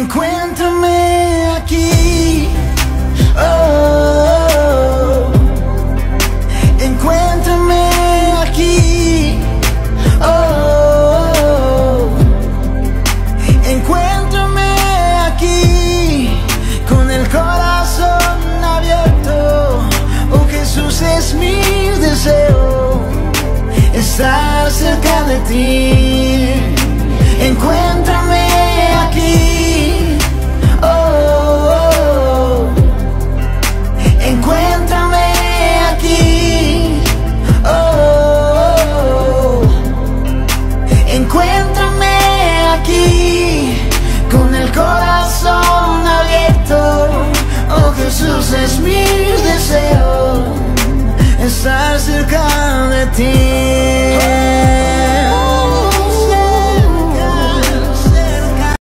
Encuéntrame aquí. Oh, encuéntrame aquí. Oh, encuéntrame aquí con el corazón abierto. Oh Jesús es mi deseo estar cerca de ti. Encuéntrame es mi deseo